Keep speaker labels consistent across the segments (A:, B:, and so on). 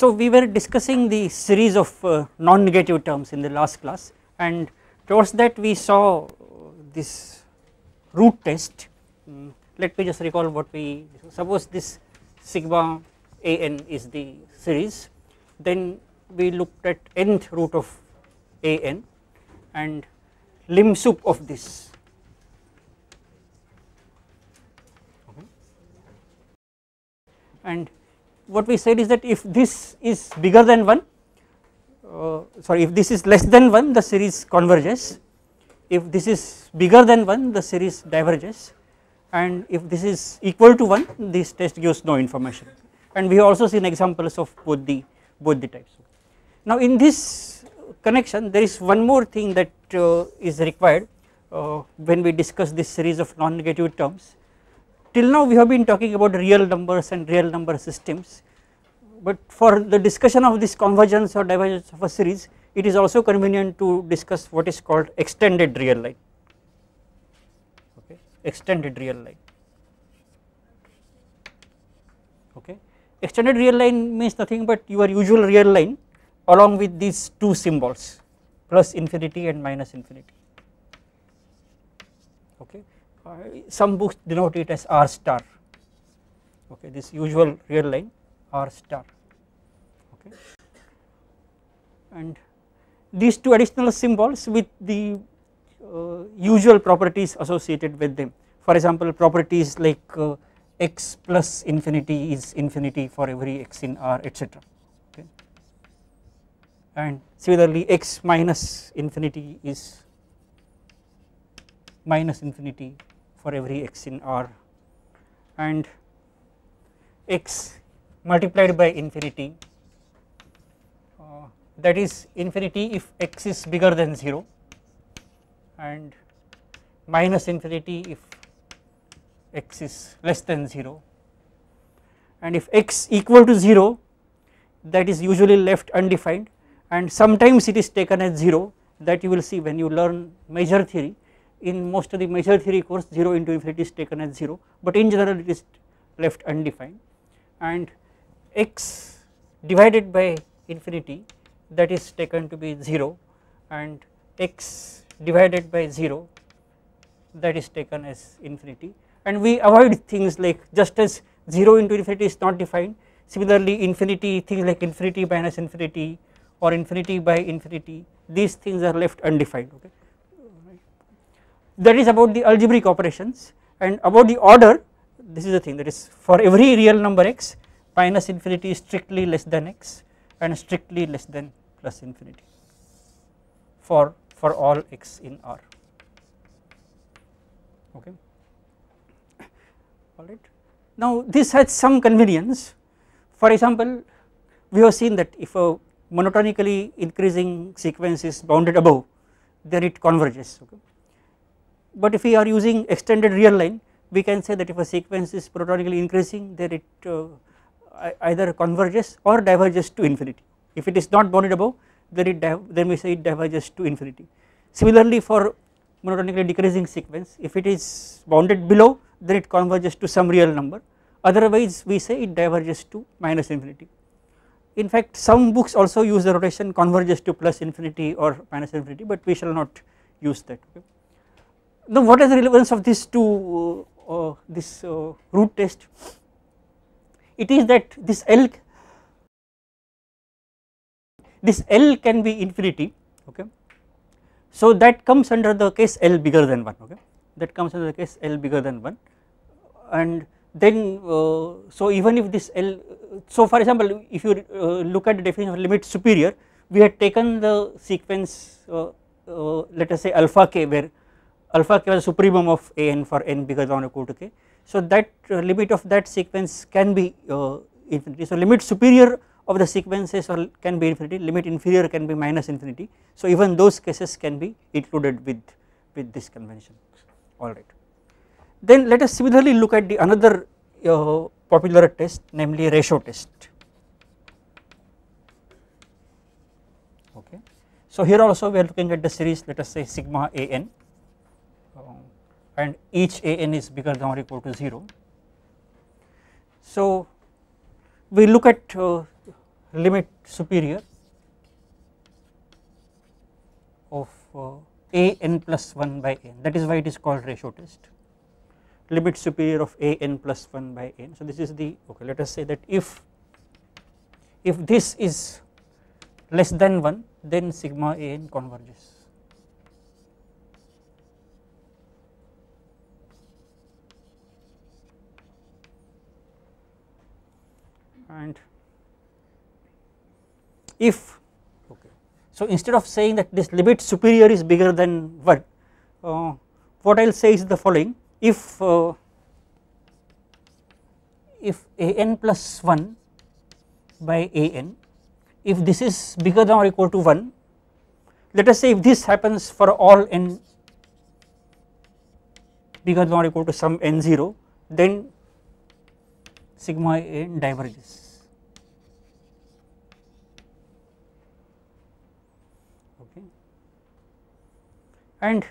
A: So we were discussing the series of uh, non-negative terms in the last class and towards that we saw this root test. Um, let me just recall what we suppose this sigma an is the series then we looked at nth root of an and lim sup of this. And what we said is that if this is bigger than 1 uh, sorry if this is less than 1 the series converges. If this is bigger than 1 the series diverges. And if this is equal to 1 this test gives no information. And we have also seen examples of both the both the types. Now in this connection there is one more thing that uh, is required uh, when we discuss this series of non-negative terms till now we have been talking about real numbers and real number systems. But for the discussion of this convergence or divergence of a series it is also convenient to discuss what is called extended real line. Okay? Extended real line. Okay? Extended real line means nothing but your usual real line along with these two symbols plus infinity and minus infinity uh, some books denote it as r star. Okay this usual real line r star. Okay. And these two additional symbols with the uh, usual properties associated with them. For example properties like uh, x plus infinity is infinity for every x in R etc okay. And similarly x minus infinity is minus infinity for every x in R and x multiplied by infinity uh, that is infinity if x is bigger than 0 and minus infinity if x is less than 0 and if x equal to 0 that is usually left undefined and sometimes it is taken as 0 that you will see when you learn measure theory in most of the measure theory course 0 into infinity is taken as 0 but in general it is left undefined. And x divided by infinity that is taken to be 0 and x divided by 0 that is taken as infinity. And we avoid things like just as 0 into infinity is not defined similarly infinity things like infinity minus infinity or infinity by infinity these things are left undefined okay that is about the algebraic operations and about the order this is the thing that is for every real number x minus infinity is strictly less than x and strictly less than plus infinity for for all x in R. Okay. All right. Now this has some convenience. For example we have seen that if a monotonically increasing sequence is bounded above then it converges okay but if we are using extended real line we can say that if a sequence is monotonically increasing then it uh, either converges or diverges to infinity. If it is not bounded above then it then we say it diverges to infinity. Similarly for monotonically decreasing sequence if it is bounded below then it converges to some real number. Otherwise we say it diverges to minus infinity. In fact some books also use the notation converges to plus infinity or minus infinity but we shall not use that. okay. Now what is the relevance of this to uh, this uh, root test? It is that this L this L can be infinity okay? So that comes under the case L bigger than 1 okay? That comes under the case L bigger than 1 and then uh, so even if this L so for example if you uh, look at the definition of limit superior we had taken the sequence uh, uh let us say alpha k where alpha k was supremum of a n for n bigger than or equal to k. So that uh, limit of that sequence can be uh, infinity. So limit superior of the sequences or can be infinity limit inferior can be minus infinity. So even those cases can be included with with this convention. Alright then let us similarly look at the another uh, popular test namely ratio test. Okay. So here also we are looking at the series let us say sigma a n and each a n is bigger than or equal to 0. So we look at uh, limit superior of uh, a n plus 1 by n that is why it is called ratio test limit superior of a n plus 1 by n. So, this is the okay let us say that if if this is less than 1 then sigma a n converges and if okay. So instead of saying that this limit superior is bigger than 1 uh, what I will say is the following. If uh, if a n plus 1 by a n if this is bigger than or equal to 1 let us say if this happens for all n bigger than or equal to some n 0 then sigma n diverges. Okay. And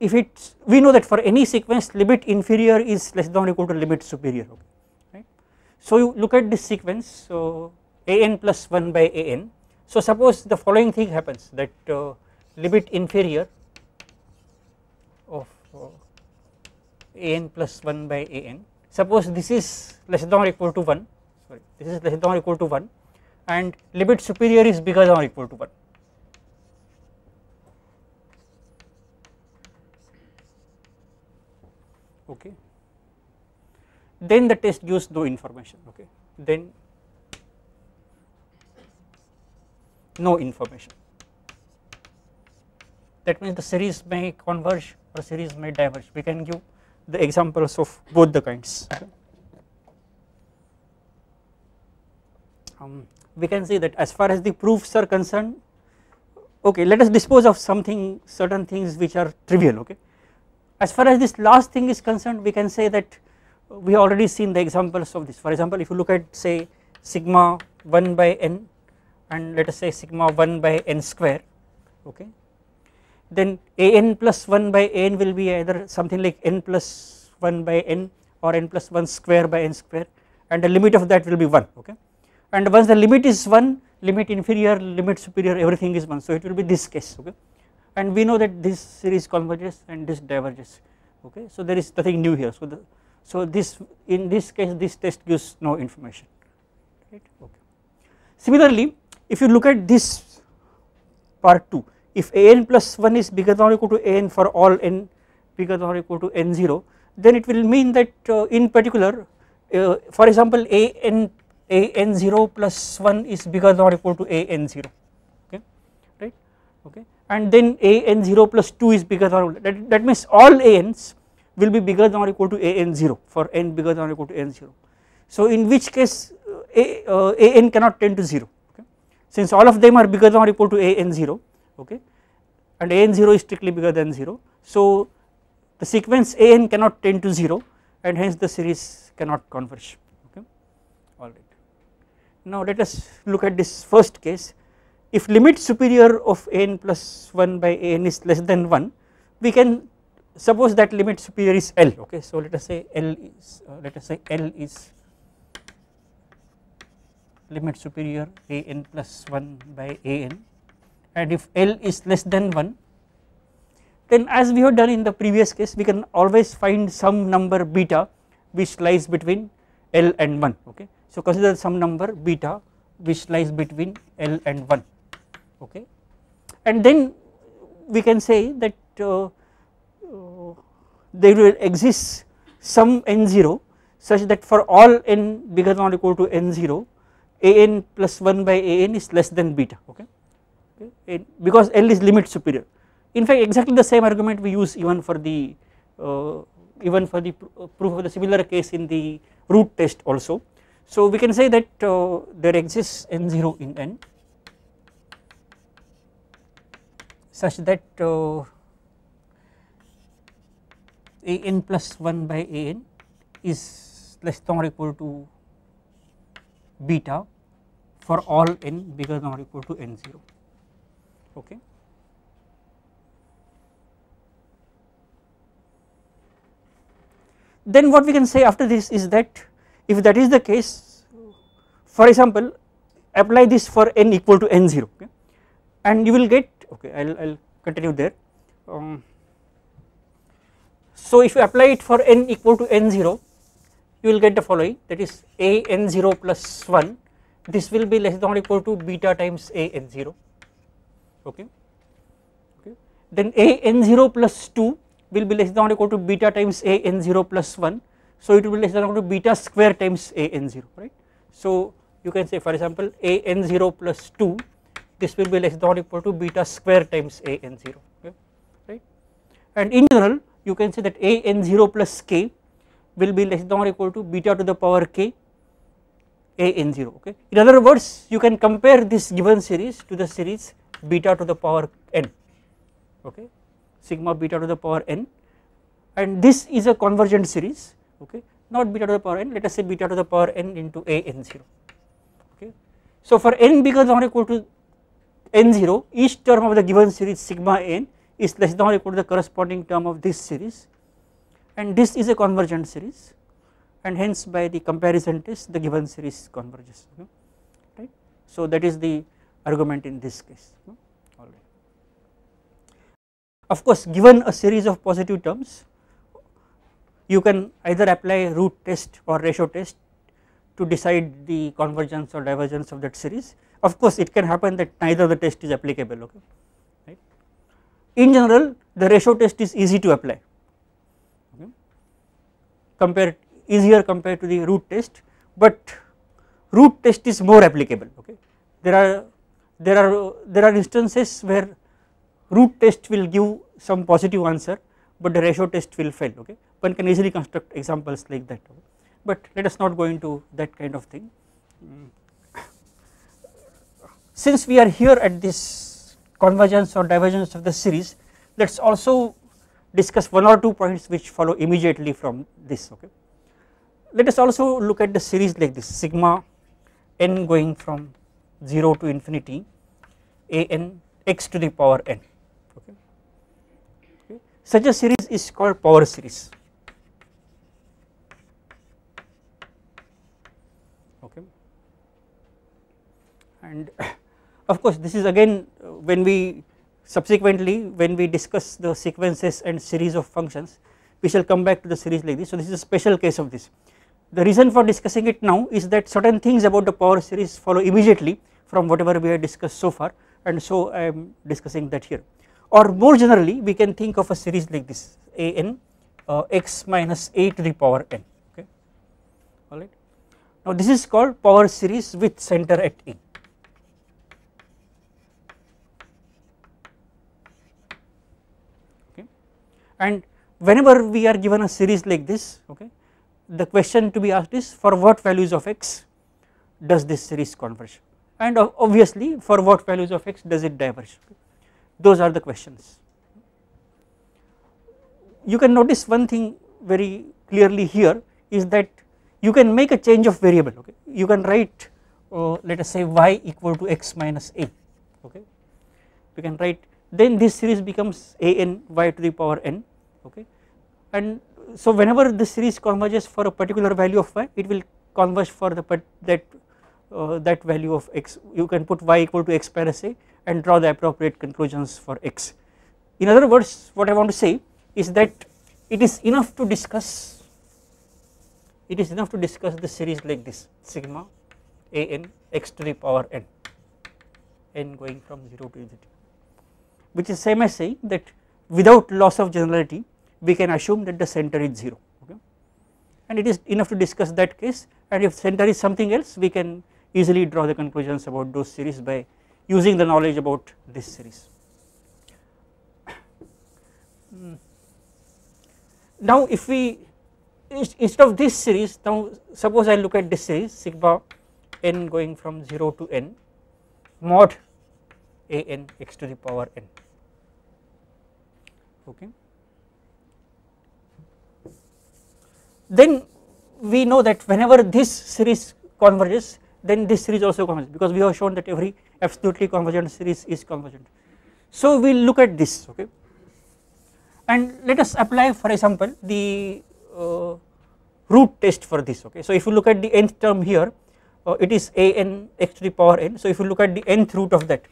A: if it we know that for any sequence limit inferior is less than or equal to limit superior okay so you look at this sequence so a n plus 1 by a n. So suppose the following thing happens that uh, limit inferior of uh, a n plus 1 by a n suppose this is less than or equal to 1 sorry this is less than or equal to 1 and limit superior is bigger than or equal to 1 okay. Then the test gives no information okay. Then no information. That means the series may converge or series may diverge. We can give the examples of both the kinds. Um, we can say that as far as the proofs are concerned okay let us dispose of something certain things which are trivial okay. As far as this last thing is concerned we can say that we already seen the examples of this. For example if you look at say sigma 1 by n and let us say sigma 1 by n square okay then a n plus 1 by n will be either something like n plus 1 by n or n plus 1 square by n square and the limit of that will be 1 okay? And once the limit is 1 limit inferior limit superior everything is 1 so it will be this case okay? And we know that this series converges and this diverges okay? So there is nothing new here. So the so this in this case this test gives no information right? Okay. Similarly if you look at this part 2 if a n plus 1 is bigger than or equal to a n for all n bigger than or equal to n 0 then it will mean that uh, in particular uh, for example a n a n 0 plus 1 is bigger than or equal to a n 0 okay right okay and then a n 0 plus 2 is bigger than or that, that means all a n's will be bigger than or equal to a n 0 for n bigger than or equal to n 0 so in which case uh, a, uh, cannot tend to 0 okay. Since all of them are bigger than or equal to a n 0 okay and a n 0 is strictly bigger than 0 so the sequence a n cannot tend to 0 and hence the series cannot converge okay. Alright now let us look at this first case. If limit superior of a n plus 1 by a n is less than 1 we can suppose that limit superior is L okay. So let us say L is uh, let us say L is limit superior a n plus 1 by a n and if L is less than 1 then as we have done in the previous case we can always find some number beta which lies between L and 1 okay? So consider some number beta which lies between L and 1 okay? And then we can say that uh, uh, there will exist some n0 such that for all n bigger than or equal to n0 a n plus 1 by a n is less than beta okay, because L is limit superior. In fact exactly the same argument we use even for the uh, even for the proof of the similar case in the root test also. So we can say that uh, there exists n0 in n such that uh, a n plus 1 by a n is less than or equal to beta for all n bigger than or equal to n 0 okay. Then what we can say after this is that if that is the case for example apply this for n equal to n0 okay? And you will get okay I will I'll continue there. Um, so if you apply it for n equal to n0 you will get the following that is a n0 plus 1 this will be less than or equal to beta times a n0 okay. Okay. Then a n0 plus 2 will be less than or equal to beta times a n0 plus 1 so it will be less than or equal to beta square times a n0 right? So you can say for example a n0 plus 2 this will be less than or equal to beta square times a n0 okay? Right? And in general you can say that a n0 plus k will be less than or equal to beta to the power k a n0 okay? In other words you can compare this given series to the series beta to the power n okay? Sigma beta to the power n. And this is a convergent series okay? Not beta to the power n let us say beta to the power n into a n0 okay? So for n bigger than or equal to n0 each term of the given series sigma n is less than or equal to the corresponding term of this series. And this is a convergent series and hence by the comparison test the given series converges right. So that is the argument in this case. Of course given a series of positive terms you can either apply root test or ratio test to decide the convergence or divergence of that series. Of course it can happen that neither the test is applicable okay? Right. In general the ratio test is easy to apply okay? Compared easier compared to the root test but root test is more applicable okay? There are there are there are instances where root test will give some positive answer but the ratio test will fail okay? One can easily construct examples like that okay? but let us not go into that kind of thing. Since we are here at this convergence or divergence of the series let us also discuss one or two points which follow immediately from this okay? Let us also look at the series like this sigma n going from 0 to infinity a n x to the power n okay. Such a series is called power series okay. And of course this is again uh, when we subsequently when we discuss the sequences and series of functions we shall come back to the series like this. So this is a special case of this. The reason for discussing it now is that certain things about the power series follow immediately from whatever we have discussed so far and so I am discussing that here. Or more generally we can think of a series like this a n uh, x minus a to the power n okay? Alright. Now this is called power series with center at a. And whenever we are given a series like this okay the question to be asked is for what values of x does this series converge and obviously for what values of x does it diverge those are the questions. You can notice one thing very clearly here is that you can make a change of variable okay? You can write uh, let us say y equal to x minus a okay? You can write then this series becomes a n y to the power n okay? And so whenever the series converges for a particular value of y it will converge for the that uh, that value of x you can put y equal to x minus a and draw the appropriate conclusions for x. In other words what I want to say is that it is enough to discuss it is enough to discuss the series like this sigma a n x to the power n n going from 0 to infinity which is same as saying that without loss of generality we can assume that the center is 0 okay and it is enough to discuss that case and if center is something else we can easily draw the conclusions about those series by using the knowledge about this series. Hmm. Now if we instead of this series now suppose I look at this series sigma n going from 0 to n mod a n x to the power n okay then we know that whenever this series converges then this series also converges because we have shown that every absolutely convergent series is convergent. So we will look at this okay and let us apply for example the uh, root test for this okay. So if you look at the nth term here uh, it is a n x to the power n. So if you look at the nth root of that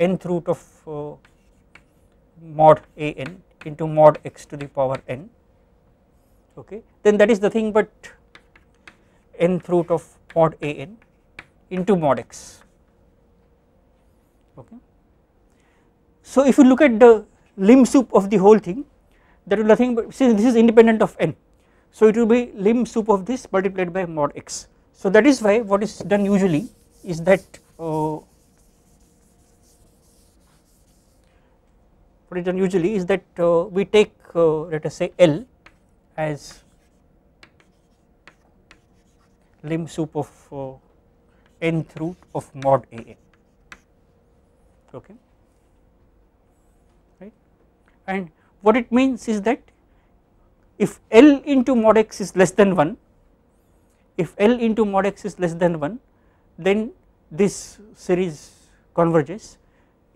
A: nth root of uh, mod a n into mod x to the power n okay then that is nothing but nth root of mod a n into mod x okay. So if you look at the lim sup of the whole thing that will nothing but since this is independent of n so it will be lim sup of this multiplied by mod x. So that is why what is done usually is that uh, what is done usually is that uh, we take uh, let us say L as lim sup of uh, nth root of mod a n. Okay. Right? And what it means is that if L into mod x is less than 1 if L into mod x is less than 1 then this series converges.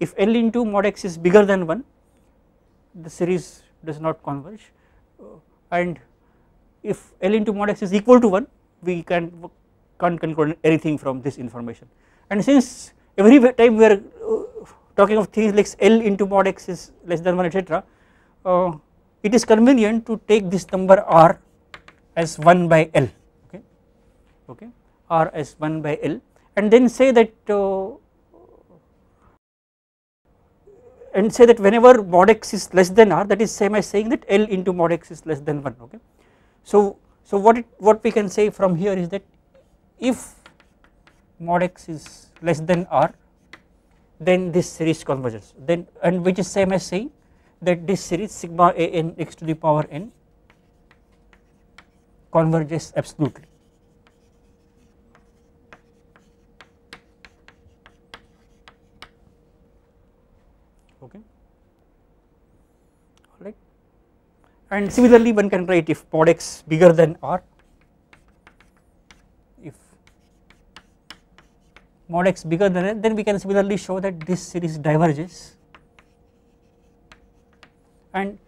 A: If L into mod x is bigger than 1 the series does not converge. Uh, and if L into mod x is equal to 1 we can can't conclude anything from this information. And since every time we are uh, talking of things like L into mod x is less than 1 etc uh, it is convenient to take this number r as 1 by L okay? Okay? R as 1 by L. And then say that uh, and say that whenever mod x is less than r that is same as saying that L into mod x is less than 1 okay. So, so what it, what we can say from here is that if mod x is less than r then this series converges. Then and which is same as saying that this series sigma a n x to the power n converges absolutely. Okay? Alright? And similarly one can write if mod x bigger than r if mod x bigger than r then we can similarly show that this series diverges. And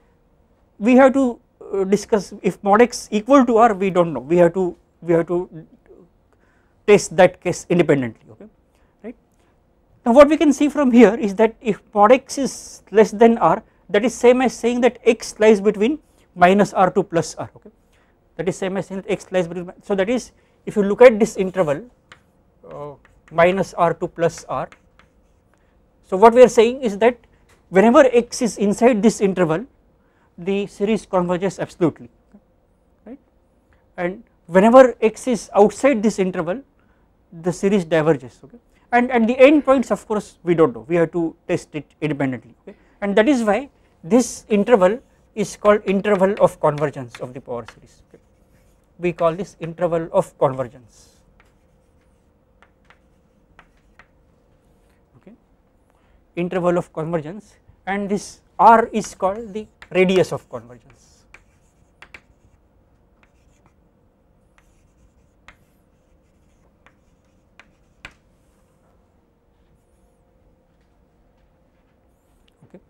A: we have to uh, discuss if mod x equal to r we do not know. We have to we have to test that case independently okay right. Now what we can see from here is that if mod x is less than r that is same as saying that x lies between minus r to plus r okay? That is same as saying that x lies between so that is if you look at this interval uh, minus r to plus r. So what we are saying is that whenever x is inside this interval the series converges absolutely right? And whenever x is outside this interval the series diverges okay? And the end points of course we do not know. We have to test it independently okay? And that is why this interval is called interval of convergence of the power series okay. we call this interval of convergence okay interval of convergence and this r is called the radius of convergence. Okay.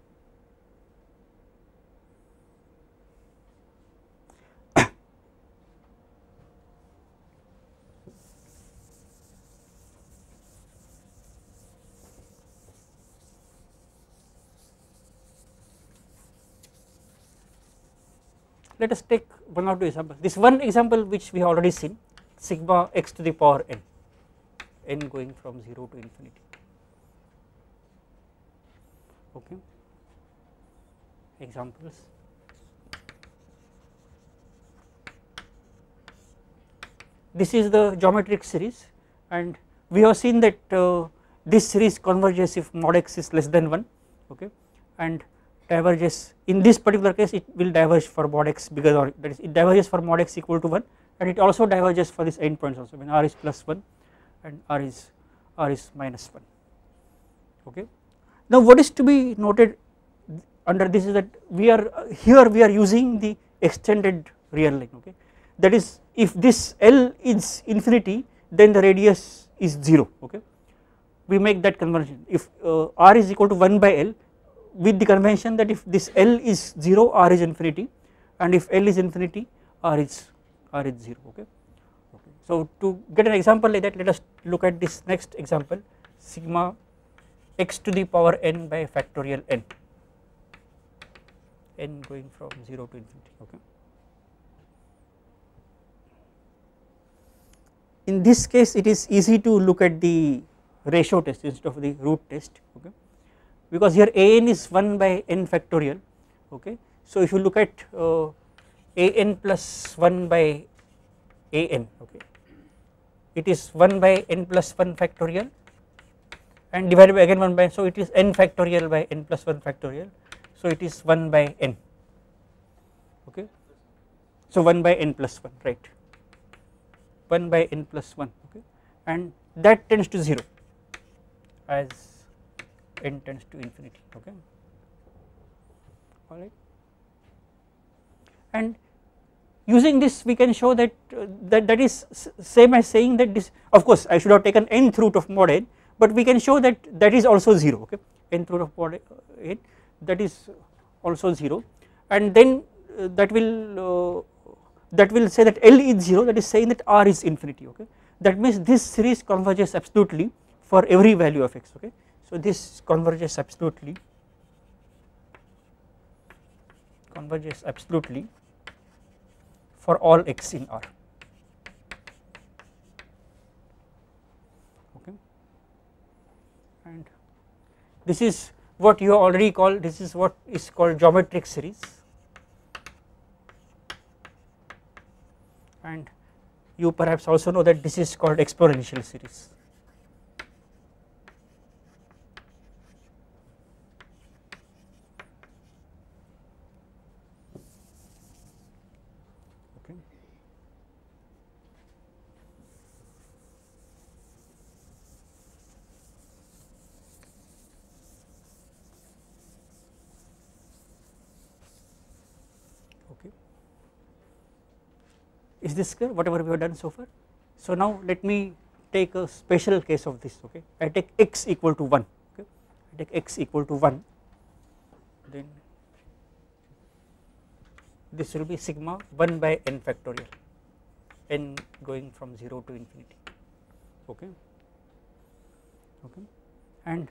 A: Let us take one or two examples. This one example which we have already seen sigma x to the power n n going from 0 to infinity. Okay. Examples. This is the geometric series and we have seen that uh, this series converges if mod x is less than 1 okay. And diverges. In this particular case it will diverge for mod x bigger or that is it diverges for mod x equal to 1 and it also diverges for this endpoints also. When r is plus 1 and r is r is minus 1 okay. Now what is to be noted under this is that we are here we are using the extended real line. Okay? That is if this L is infinity then the radius is 0 okay? We make that conversion. If uh, r is equal to 1 by L with the convention that if this L is 0 R is infinity and if L is infinity R is R is 0 okay. okay. So to get an example like that let us look at this next example sigma x to the power n by factorial n n going from 0 to infinity okay. In this case it is easy to look at the ratio test instead of the root test okay because here a n is 1 by n factorial okay. So if you look at uh, a n plus 1 by a n okay. It is 1 by n plus 1 factorial and divided by again 1 by so it is n factorial by n plus 1 factorial. So it is 1 by n okay. So 1 by n plus 1 right. 1 by n plus 1 okay. And that tends to 0 as n tends to infinity okay? All right. And using this we can show that uh, that that is same as saying that this of course I should have taken nth root of mod n but we can show that that is also 0 okay? nth root of mod n that is also 0 and then uh, that will uh, that will say that L is 0 that is saying that R is infinity okay? That means this series converges absolutely for every value of x okay so this converges absolutely. Converges absolutely for all x in R. Okay. And this is what you already call this is what is called geometric series. And you perhaps also know that this is called exponential series is this clear whatever we have done so far. So now let me take a special case of this okay? I take x equal to 1 okay? I take x equal to 1 then this will be sigma 1 by n factorial. N going from 0 to infinity okay? Okay? And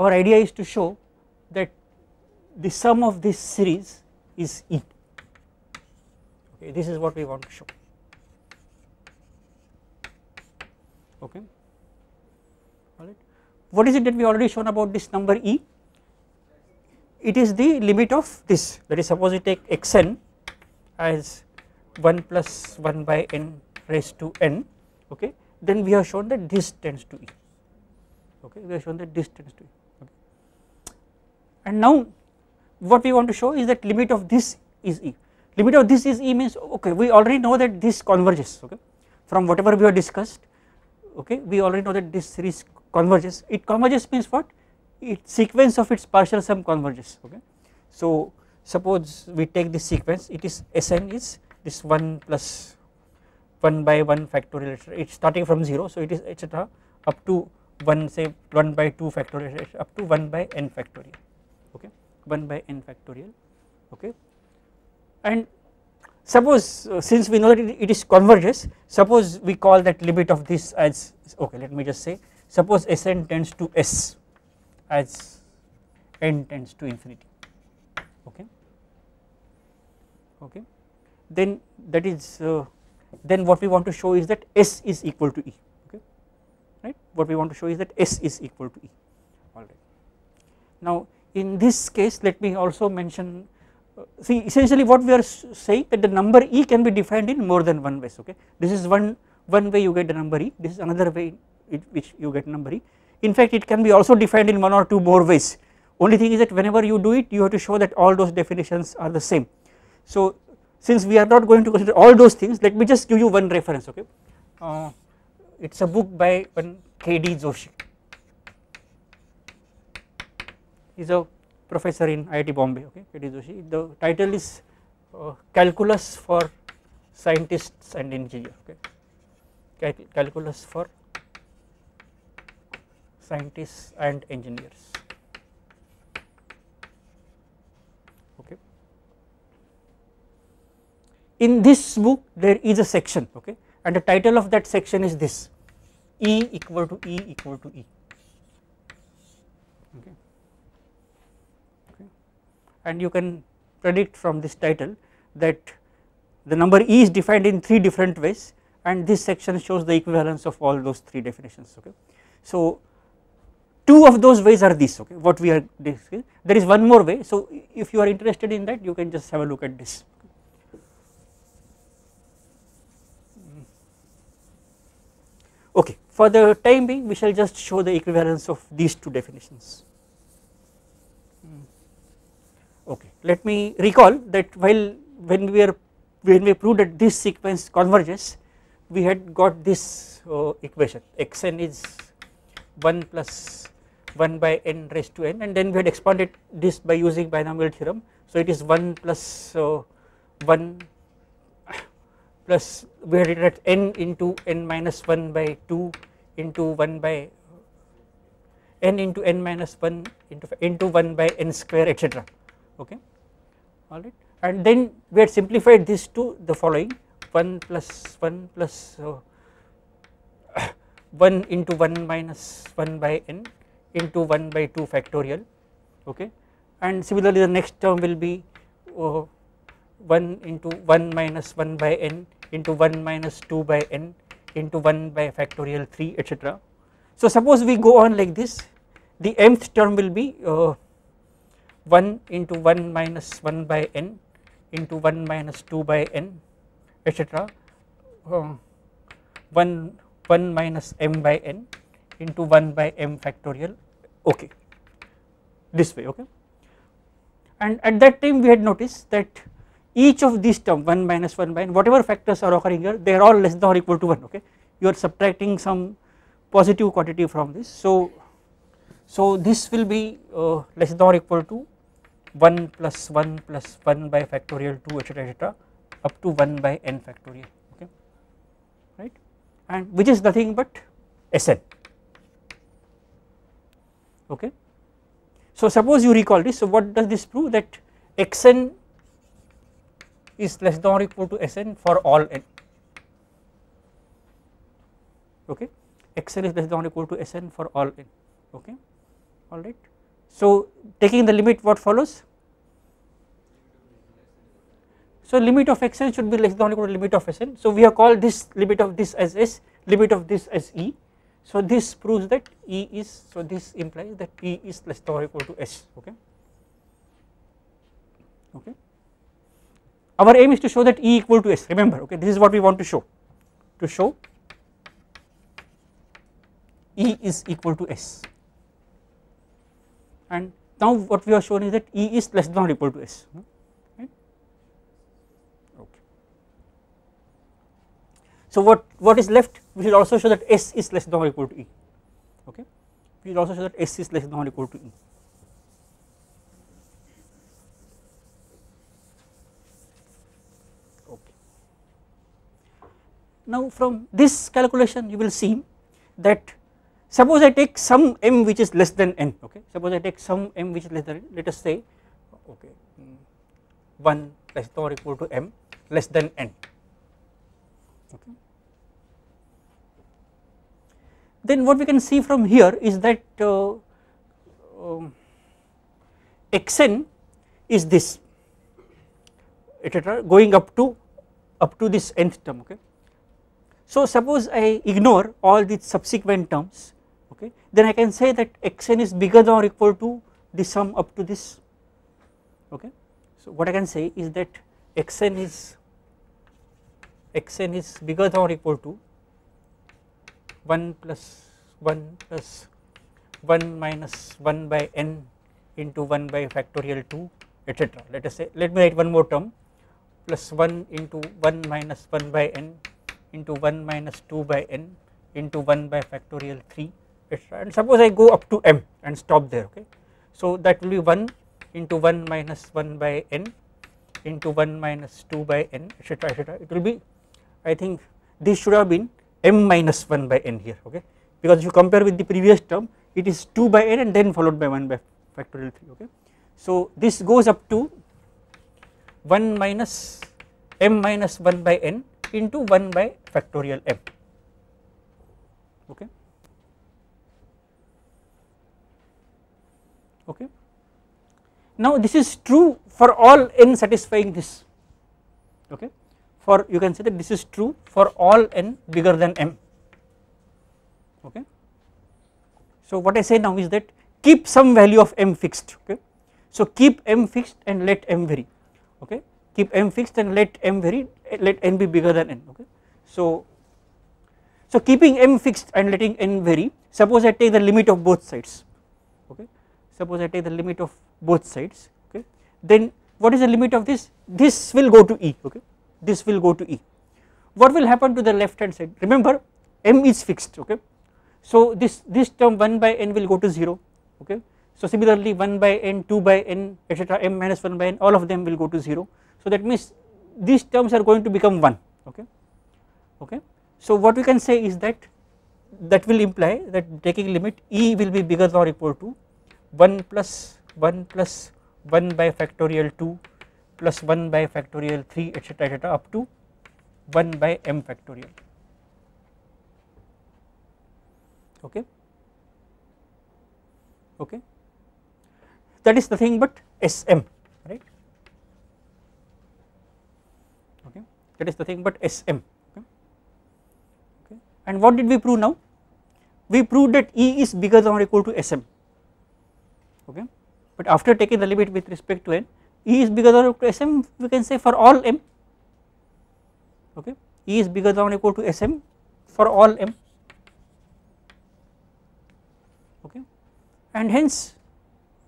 A: our idea is to show that the sum of this series is e okay this is what we want to show. Okay. All right what is it that we already shown about this number e? It is the limit of this. That is suppose we take xn as 1 plus 1 by n raised to n okay? Then we have shown that this tends to e. Okay we have shown that this tends to e. Okay. And now what we want to show is that limit of this is e limit of this is E means okay we already know that this converges okay. From whatever we have discussed okay we already know that this series converges. It converges means what? It sequence of its partial sum converges okay. So suppose we take this sequence it is Sn is this 1 plus 1 by 1 factorial it is starting from 0 so it is etc up to 1 say 1 by 2 factorial up to 1 by n factorial okay. 1 by n factorial okay and suppose uh, since we know that it, it is converges suppose we call that limit of this as okay let me just say suppose Sn tends to S as n tends to infinity okay? Okay? Then that is uh, then what we want to show is that S is equal to E okay? Right? What we want to show is that S is equal to E. Alright. Now in this case let me also mention see essentially what we are saying that the number e can be defined in more than one ways okay? This is one one way you get the number e this is another way in which you get number e. In fact it can be also defined in one or two more ways. Only thing is that whenever you do it you have to show that all those definitions are the same. So since we are not going to consider all those things let me just give you one reference okay? Uh, it is a book by one K.D. Joshi. Is a professor in IIT Bombay okay K.D. Joshi. The title is uh, calculus for scientists and engineers okay. Cal calculus for scientists and engineers. Okay. In this book there is a section okay and the title of that section is this E equal to E equal to E okay. okay. And you can predict from this title that the number E is defined in three different ways and this section shows the equivalence of all those three definitions okay. So two of those ways are these okay what we are discussing. There is one more way so if you are interested in that you can just have a look at this. Okay for the time being we shall just show the equivalence of these two definitions okay. Let me recall that while when we are when we proved that this sequence converges we had got this uh, equation. Xn is 1 plus 1 by n raised to n and then we had expanded this by using binomial theorem. So it is 1 plus uh, 1 plus we had it at n into n minus 1 by 2 into 1 by n into n minus 1 into into 1 by n square etc okay alright and then we had simplified this to the following 1 plus 1 plus uh, 1 into 1 minus 1 by n into 1 by 2 factorial okay and similarly the next term will be uh, 1 into 1 minus 1 by n into 1 minus 2 by n into 1 by factorial 3 etc. So suppose we go on like this the mth term will be uh, 1 into 1 minus 1 by n into 1 minus 2 by n etc. Uh, 1 1 minus m by n into 1 by m factorial. Okay. This way okay. And at that time we had noticed that each of these term 1 minus 1 by n whatever factors are occurring here they are all less than or equal to 1 okay. You are subtracting some positive quantity from this. So so this will be uh, less than or equal to 1 plus 1 plus 1 by factorial 2 etc etc up to 1 by n factorial okay? Right? And which is nothing but Sn okay. So suppose you recall this so what does this prove? That xn is less than or equal to Sn for all n okay? Xn is less than or equal to Sn for all n okay? Alright. So taking the limit what follows? So limit of xn should be less than or equal to limit of Sn so we have called this limit of this as S limit of this as E. So this proves that E is so this implies that E is less than or equal to S okay? Okay? Our aim is to show that E equal to S remember okay? This is what we want to show. To show E is equal to S and now what we have shown is that E is less than or equal to S So what, what is left? We should also show that S is less than or equal to E. Okay? We should also show that S is less than or equal to E. Okay. Now from this calculation you will see that suppose I take some m which is less than n okay suppose I take some m which is less than n let us say okay mm, 1 less than or equal to m less than n okay then what we can see from here is that uh, um, xn is this etc going up to up to this nth term okay. So suppose I ignore all these subsequent terms okay then I can say that xn is bigger than or equal to the sum up to this okay. So what I can say is that xn is xn is bigger than or equal to 1 plus 1 plus 1 minus 1 by n into 1 by factorial 2 etc. Let us say let me write one more term plus 1 into 1 minus 1 by n into 1 minus 2 by n into 1 by factorial 3 and suppose I go up to m and stop there okay. So that will be 1 into 1 minus 1 by n into 1 minus 2 by n etc etc it will be I think this should have been m minus 1 by n here okay because if you compare with the previous term it is 2 by n and then followed by 1 by factorial 3 okay. So this goes up to 1 minus m minus 1 by n into 1 by factorial m okay okay. Now this is true for all n satisfying this. Okay. For you can say that this is true for all n bigger than m. Okay. So what i say now is that keep some value of m fixed. Okay. So keep m fixed and let m vary. Okay. Keep m fixed and let m vary let n be bigger than n. Okay. So so keeping m fixed and letting n vary suppose i take the limit of both sides suppose i take the limit of both sides okay then what is the limit of this? This will go to e okay this will go to e. What will happen to the left hand side? Remember m is fixed okay. So this this term 1 by n will go to 0 okay. So similarly 1 by n 2 by n etc m minus 1 by n all of them will go to 0 so that means these terms are going to become 1 okay. Okay. So what we can say is that that will imply that taking limit e will be bigger or equal to 1 plus 1 plus 1 by factorial 2 plus 1 by factorial 3 etc etc up to 1 by m factorial. Okay? Okay? That is nothing but Sm right? Okay? That is nothing but Sm okay. okay? And what did we prove now? We proved that E is bigger than or equal to Sm okay? But after taking the limit with respect to n E is bigger than or equal to Sm we can say for all m. Okay? E is bigger than or equal to Sm for all m. Okay? And hence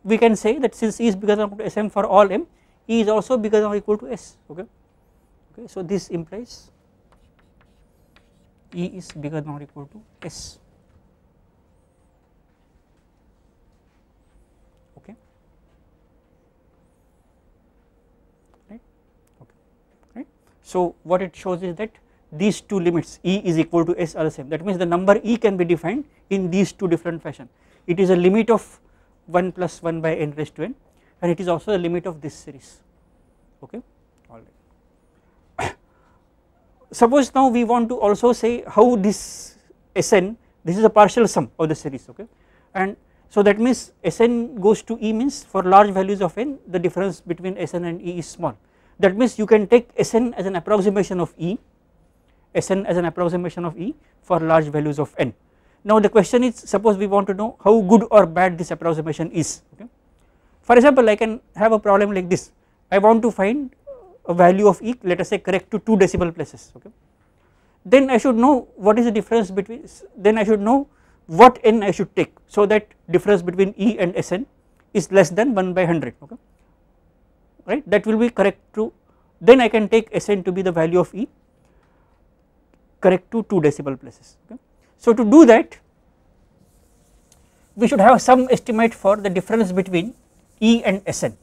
A: we can say that since E is bigger than or equal to Sm for all m E is also bigger than or equal to S. Okay? Okay? So this implies E is bigger than or equal to S okay right okay right so what it shows is that these two limits E is equal to S are the same. That means the number E can be defined in these two different fashion. It is a limit of 1 plus 1 by n raised to n and it is also the limit of this series. Okay? All right. Suppose now we want to also say how this Sn this is a partial sum of the series okay? And so that means Sn goes to E means for large values of n the difference between Sn and E is small that means you can take Sn as an approximation of E Sn as an approximation of E for large values of n. Now the question is suppose we want to know how good or bad this approximation is okay. For example I can have a problem like this. I want to find a value of E let us say correct to 2 decimal places okay? Then I should know what is the difference between then I should know what n I should take so that difference between E and Sn is less than 1 by 100 okay right that will be correct to then I can take Sn to be the value of E correct to 2 decimal places okay. So to do that we should have some estimate for the difference between E and Sn.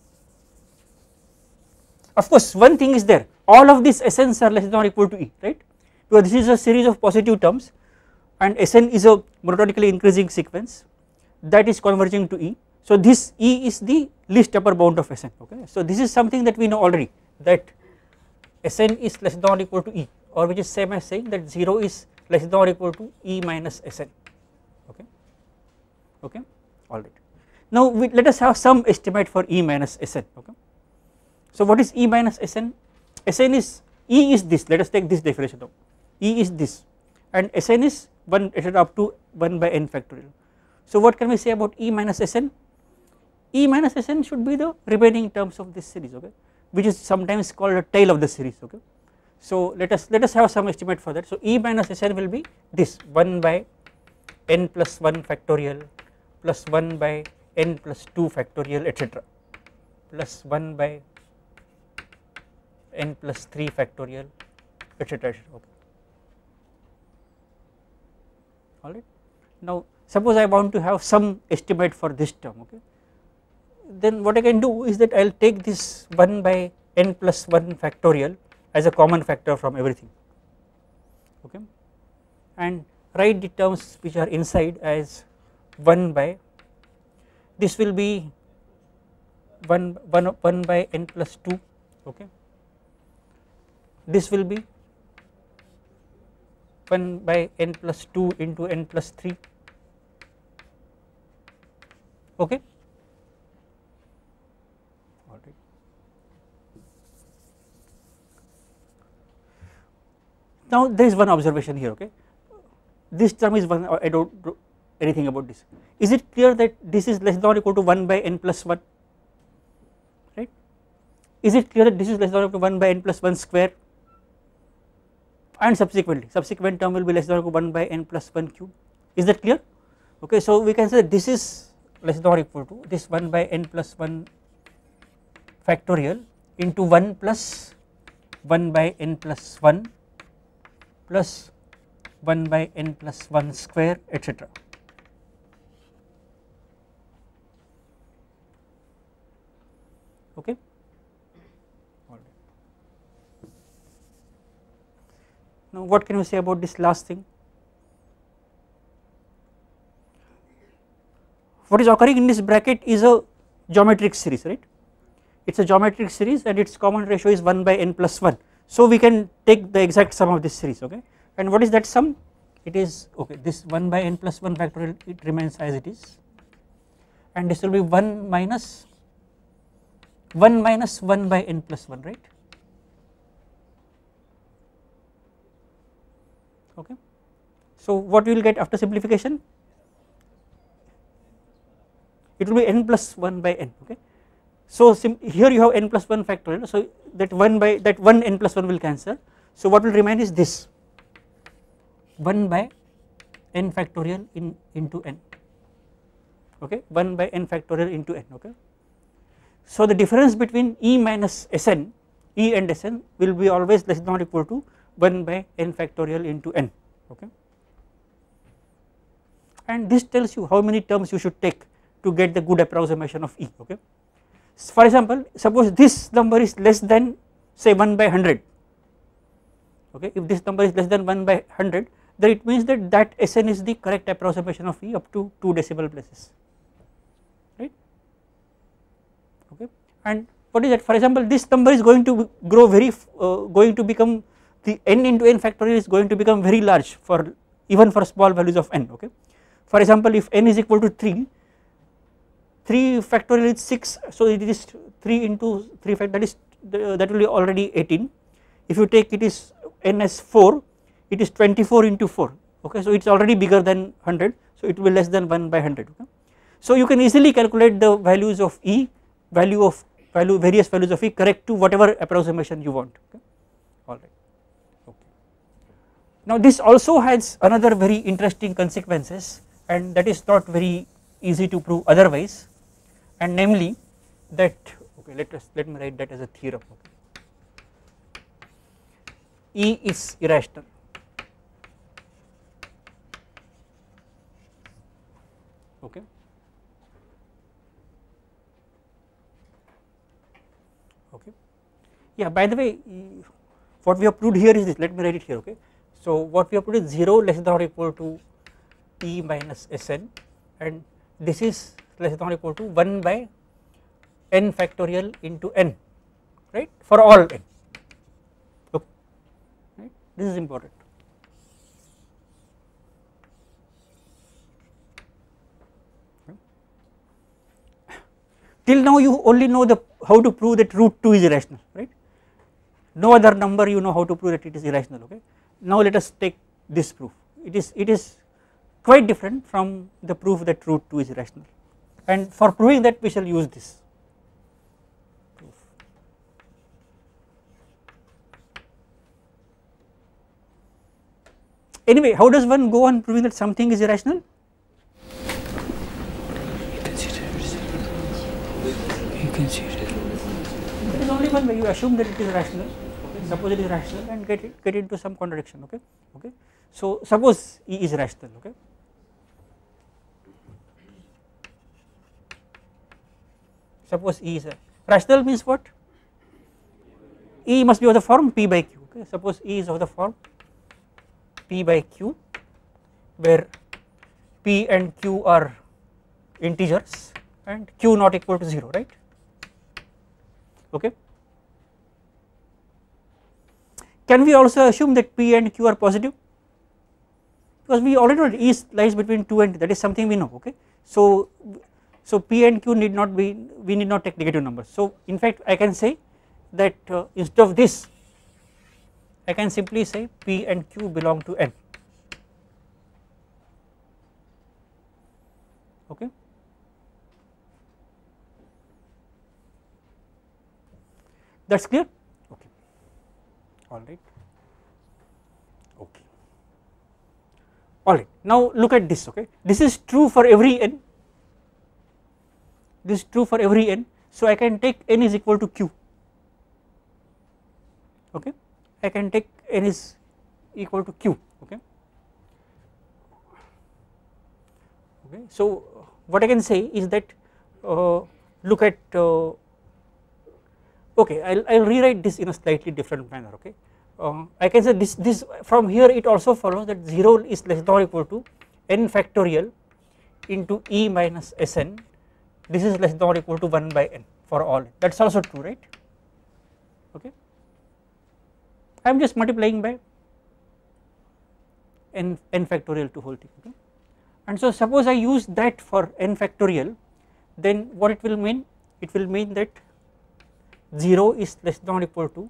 A: Of course one thing is there all of these Sns are less than or equal to E right because this is a series of positive terms and Sn is a monotonically increasing sequence that is converging to E. So this E is the least upper bound of Sn okay. So this is something that we know already that Sn is less than or equal to E or which is same as saying that 0 is less than or equal to E minus Sn okay okay alright. Now we, let us have some estimate for E minus Sn okay. So what is E minus Sn? Sn is E is this let us take this definition now E is this and Sn is 1 up to 1 by n factorial. So what can we say about E minus Sn? E minus Sn should be the remaining terms of this series okay which is sometimes called the tail of the series okay. So let us let us have some estimate for that. So E minus Sn will be this 1 by n plus 1 factorial plus 1 by n plus 2 factorial etc plus 1 by n plus 3 factorial etc okay alright. Now suppose I want to have some estimate for this term okay then what I can do is that I will take this 1 by n plus 1 factorial as a common factor from everything. Okay? And write the terms which are inside as 1 by this will be 1, 1, 1 by n plus 2 okay? This will be 1 by n plus 2 into n plus 3 okay alright now there is one observation here okay? This term is one I do not anything about this. Is it clear that this is less than or equal to 1 by n plus 1 right? Is it clear that this is less than or equal to 1 by n plus 1 square? And subsequently subsequent term will be less than or equal to 1 by n plus 1 cube. Is that clear? Okay so we can say that this is less than or equal to this 1 by n plus 1 factorial into 1 plus 1 by n plus 1 plus 1 by n plus 1 square etc. okay? Now what can you say about this last thing? What is occurring in this bracket is a geometric series right? It is a geometric series and its common ratio is 1 by n plus 1 so we can take the exact sum of this series okay? And what is that sum? It is okay this 1 by n plus 1 factorial it remains as it is. And this will be 1 minus 1 minus 1 by n plus 1 right? Okay. So what we will get after simplification? It will be n plus 1 by n okay. So here you have n plus 1 factorial so that 1 by that 1 n plus 1 will cancel. So what will remain is this. 1 by n factorial in into n. Okay? 1 by n factorial into n okay. So the difference between E minus Sn E and Sn will be always less than or equal to 1 by n factorial into n okay? And this tells you how many terms you should take to get the good approximation of E okay. For example suppose this number is less than say 1 by 100 okay if this number is less than 1 by 100 then it means that that Sn is the correct approximation of E up to 2 decimal places. Right? Okay. And what is that? For example this number is going to grow very uh, going to become the n into n factorial is going to become very large for even for small values of n. Okay. For example if n is equal to 3, 3 factorial is 6 so it is 3 into 3 factorial that is that will be already 18 if you take it is n as 4 it is 24 into 4 okay? So it is already bigger than 100 so it will be less than 1 by 100 okay. So you can easily calculate the values of E value of value various values of E correct to whatever approximation you want okay? Alright. Now this also has another very interesting consequences and that is not very easy to prove otherwise and namely that okay let us let me write that as a theorem okay. E is irrational. Okay. Okay. Yeah by the way what we have proved here is this. Let me write it here okay. So what we have put is 0 less than or equal to E minus Sn and this is less than or equal to 1 by n factorial into n right for all n. Okay right this is important. Till now you only know the how to prove that root 2 is irrational right? No other number you know how to prove that it is irrational okay? Now let us take this proof. It is it is quite different from the proof that root 2 is irrational and for proving that we shall use this. Anyway how does one go on proving that something is irrational? It is only one way. You assume that it is rational. Suppose it is rational and get it get into some contradiction okay? Okay? So suppose e is rational okay suppose e is a rational means what? E must be of the form p by q. Okay? Suppose e is of the form p by q where p and q are integers and q not equal to 0 right? Okay? Can we also assume that P and Q are positive? because we already know E lies between 2 and that is something we know okay. So, so P and Q need not be we need not take negative numbers. So in fact I can say that uh, instead of this I can simply say P and Q belong to N. Okay. That is clear? Okay. Alright okay. Alright. Now look at this okay? This is true for every n this is true for every n so I can take n is equal to q. Okay? I can take n is equal to q. Okay? Okay? So what I can say is that uh, look at uh, okay I'll, I'll rewrite this in a slightly different manner okay? Uh, I can say this this from here it also follows that 0 is less than or equal to n factorial into e minus sn this is less than or equal to 1 by n for all that is also true right? Okay. I am just multiplying by n, n factorial to whole thing okay? And so suppose I use that for n factorial then what it will mean? It will mean that 0 is less than or equal to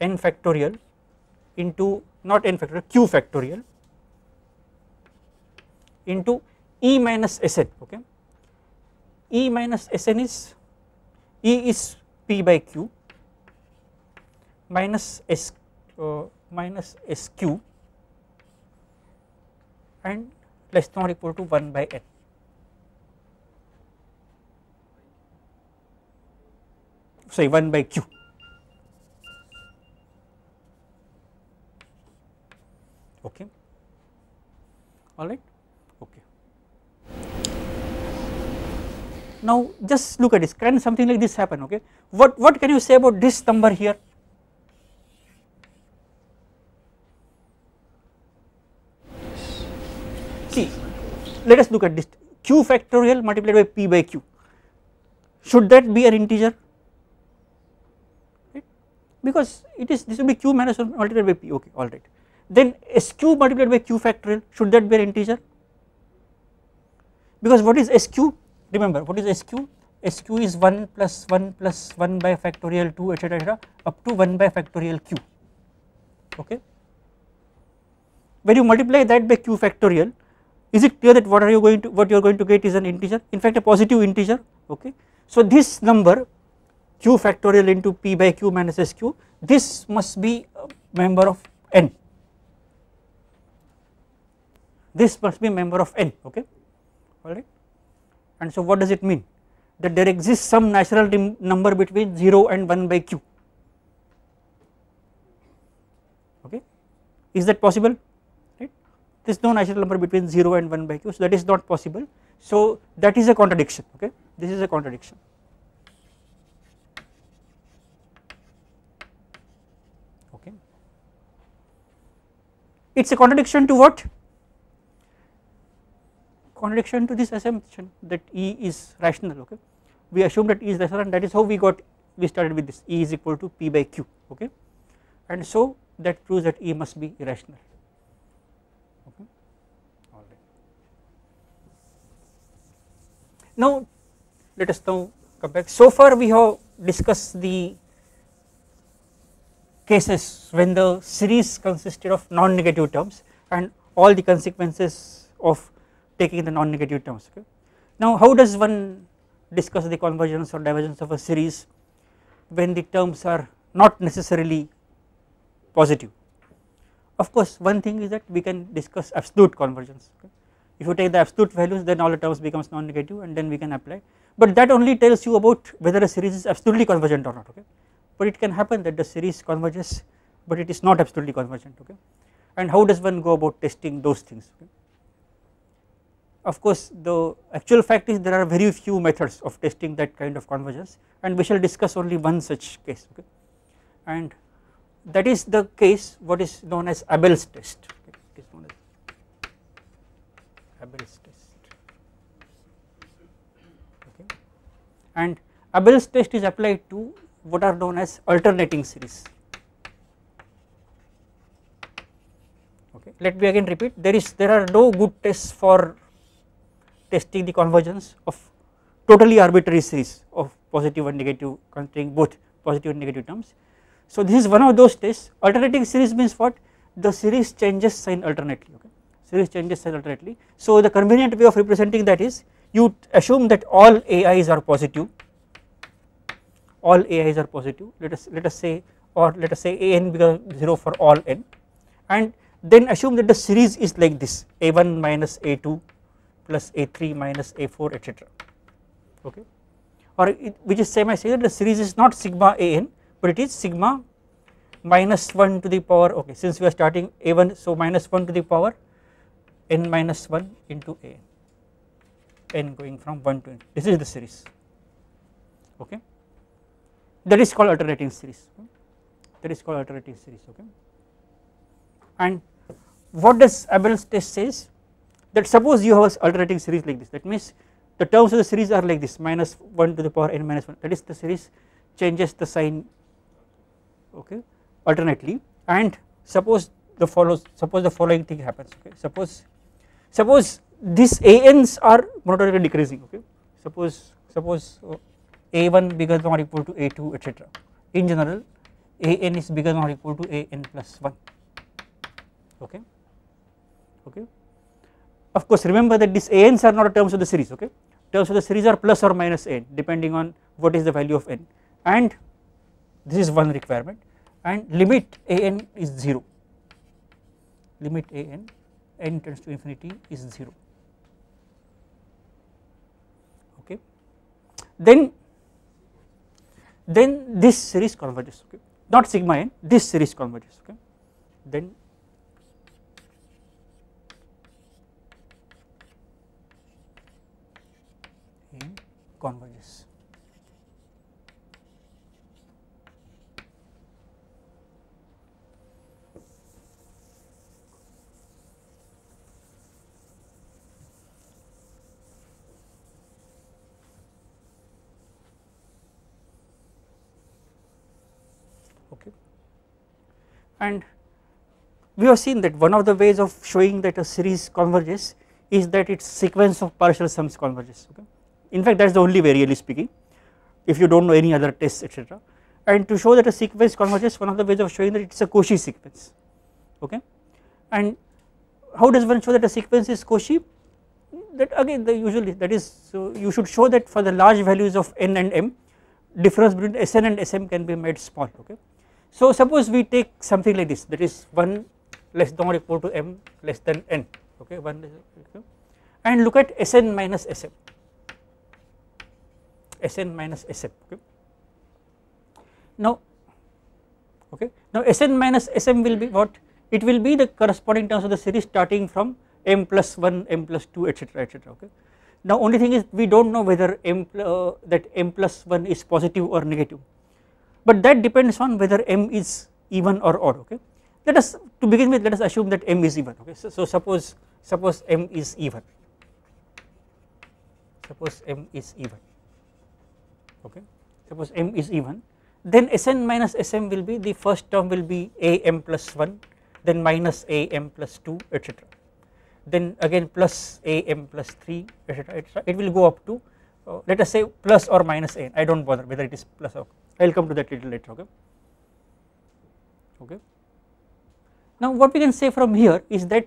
A: n factorial into not n factorial q factorial into e minus sn okay e minus sn is e is p by q minus s uh, minus sq and less than or equal to 1 by n. Say 1 by q. Okay. Alright okay now just look at this. Can something like this happen okay? What what can you say about this number here? See let us look at this. Q factorial multiplied by p by q. Should that be an integer? Right? Because it is this will be q minus 1 multiplied by p. Okay alright then sq multiplied by q factorial should that be an integer? Because what is sq remember what is sq sq is 1 plus 1 plus 1 by factorial 2 etc etc up to 1 by factorial q. Okay? When you multiply that by q factorial is it clear that what are you going to what you are going to get is an integer? In fact a positive integer. Okay? So this number q factorial into p by q minus sq this must be a member of n. This must be member of n. Okay? Alright and so what does it mean? That there exists some natural number between 0 and 1 by q. Okay? Is that possible? Right? There is no natural number between 0 and 1 by q so that is not possible. So that is a contradiction okay? This is a contradiction. Okay? It is a contradiction to what contradiction to this assumption that E is rational okay? We assume that E is rational and that is how we got we started with this. E is equal to P by Q okay? And so that proves that E must be irrational okay. Now let us now come back. So far we have discussed the cases when the series consisted of non-negative terms and all the consequences of taking the non-negative terms okay. Now how does one discuss the convergence or divergence of a series when the terms are not necessarily positive. Of course one thing is that we can discuss absolute convergence okay. if you take the absolute values then all the terms becomes non-negative and then we can apply but that only tells you about whether a series is absolutely convergent or not okay but it can happen that the series converges but it is not absolutely convergent okay and how does one go about testing those things okay of course the actual fact is there are very few methods of testing that kind of convergence and we shall discuss only one such case okay? And that is the case what is known as Abel's test okay. it is known as Abel's test okay? And Abel's test is applied to what are known as alternating series okay? Let me again repeat there is there are no good tests for testing the convergence of totally arbitrary series of positive and negative containing both positive and negative terms. So this is one of those tests. Alternating series means what? The series changes sign alternately okay? Series changes sign alternately. So the convenient way of representing that is you assume that all AIs are positive. All AIs are positive. Let us let us say or let us say an becomes 0 for all n. And then assume that the series is like this a1 minus a2 plus a3 minus a4 etc okay? Or it, which is same I say that the series is not sigma an but it is sigma minus 1 to the power okay since we are starting a1 so minus 1 to the power n minus 1 into a n. Going from 1 to n. This is the series. Okay? That is called alternating series. That is called alternating series okay? And what does Abel's test says that suppose you have a alternating series like this. That means the terms of the series are like this minus 1 to the power n minus 1 that is the series changes the sign okay alternately. And suppose the follows suppose the following thing happens okay. Suppose suppose these ans are monotonically decreasing okay. Suppose suppose uh, a1 bigger than or equal to a2 etc in general an is bigger than or equal to an plus 1 okay. Okay of course remember that these ans are not terms of the series okay? Terms of the series are plus or minus n depending on what is the value of n. And this is one requirement. And limit an is 0 limit an n tends to infinity is 0 okay? Then then this series converges okay? Not sigma n this series converges okay? Then converges. Okay. And we have seen that one of the ways of showing that a series converges is that its sequence of partial sums converges okay? In fact that is the only way really speaking if you do not know any other tests etc and to show that a sequence converges one of the ways of showing that it is a Cauchy sequence okay? And how does one show that a sequence is Cauchy? That again the usually that is so you should show that for the large values of n and m difference between Sn and Sm can be made small okay. So suppose we take something like this that is 1 less than or equal to m less than n okay 1 and look at Sn minus Sm Sn minus Sm okay. Now okay now Sn minus Sm will be what it will be the corresponding terms of the series starting from m plus 1 m plus 2 etc etc okay. Now only thing is we do not know whether m uh, that m plus 1 is positive or negative but that depends on whether m is even or odd okay. Let us to begin with let us assume that m is even okay? So, so suppose suppose m is even. Suppose m is even okay? Suppose m is even then Sn minus Sm will be the first term will be am plus 1 then minus am plus 2 etc then again plus am plus 3 etc etc it will go up to uh, let us say plus or minus n I do not bother whether it is plus or I will come to that little later okay? Okay. Now what we can say from here is that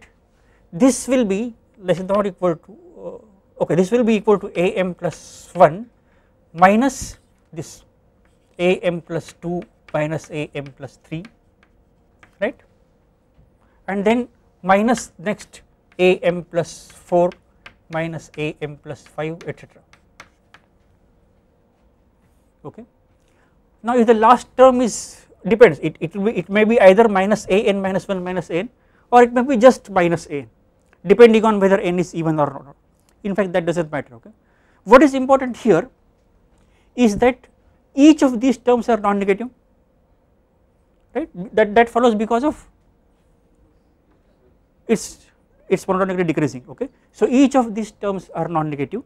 A: this will be less than or equal to uh, okay this will be equal to am plus 1 minus this am plus 2 minus am plus 3 right? And then minus next am plus 4 minus am plus 5 etc okay. Now if the last term is depends it, it will be it may be either minus an minus 1 minus n or it may be just minus a depending on whether n is even or not in fact that does not matter okay. What is important here is that each of these terms are non-negative right that, that follows because of its its monotonically decreasing okay. So each of these terms are non-negative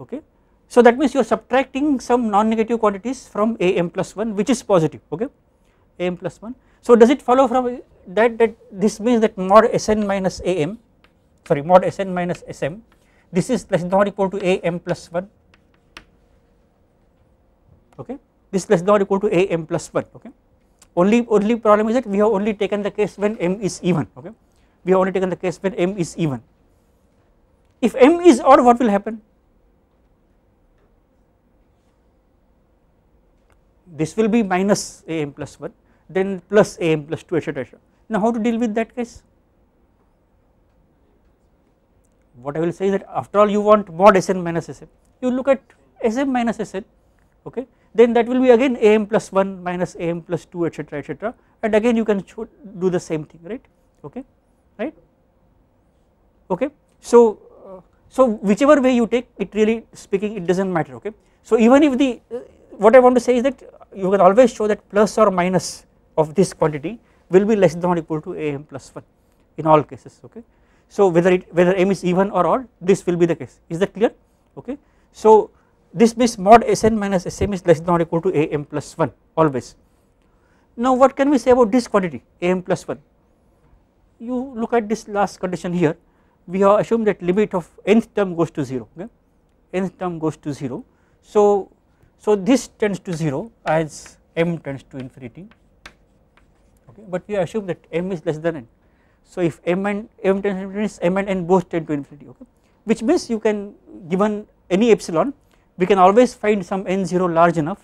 A: okay. So that means you are subtracting some non-negative quantities from am plus 1 which is positive okay? Am plus 1. So does it follow from that that this means that mod Sn minus Am sorry mod Sn minus Sm this is less than or equal to Am plus 1 okay? This less than or equal to Am plus 1 okay? Only only problem is that we have only taken the case when m is even okay? We have only taken the case when m is even. If m is odd what will happen this will be minus am plus 1 then plus am plus 2 etc now how to deal with that case? What I will say is that after all you want mod Sn minus Sm you look at Sm minus Sn okay then that will be again am plus 1 minus am plus 2 etc etc and again you can do the same thing right? Okay right? Okay so uh, so whichever way you take it really speaking it does not matter okay? So even if the uh, what I want to say is that you can always show that plus or minus of this quantity will be less than or equal to am plus 1 in all cases okay? So whether it whether m is even or odd this will be the case. Is that clear? Okay? So this means mod Sn minus Sm is less than or equal to Am plus 1 always. Now what can we say about this quantity Am plus 1? You look at this last condition here. We have assumed that limit of nth term goes to 0 okay? Nth term goes to 0 so so this tends to 0 as m tends to infinity okay but we assume that m is less than n. So if m and m tends to infinity m and n both tend to infinity okay which means you can given any epsilon we can always find some n0 large enough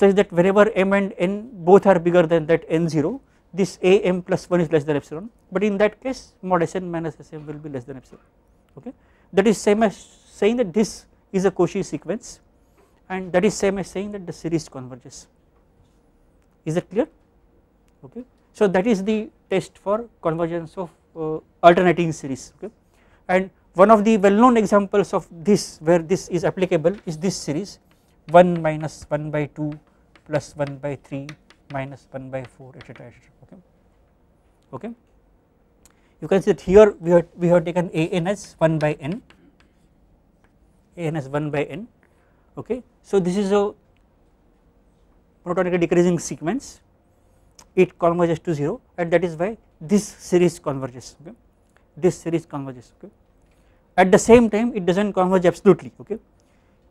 A: such that wherever m and n both are bigger than that n0 this a m plus 1 is less than epsilon. But in that case mod Sn minus Sm will be less than epsilon okay. That is same as saying that this is a Cauchy sequence and that is same as saying that the series converges. Is that clear? Okay. So that is the test for convergence of uh, alternating series. Okay. And one of the well known examples of this where this is applicable is this series 1 minus 1 by 2 plus 1 by 3 minus 1 by 4 etc etc okay. Okay. You can see that here we have we have taken an as 1 by n. An as 1 by n. Okay so this is a monotonically decreasing sequence it converges to 0 and that is why this series converges okay? This series converges okay? At the same time it does not converge absolutely okay?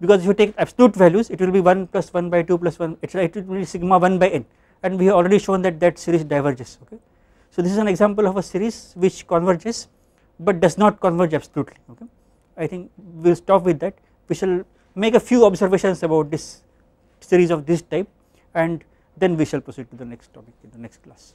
A: Because if you take absolute values it will be 1 plus 1 by 2 plus 1 etc it will be sigma 1 by n and we have already shown that that series diverges okay. So this is an example of a series which converges but does not converge absolutely okay? I think we will stop with that. We shall make a few observations about this series of this type and then we shall proceed to the next topic in the next class.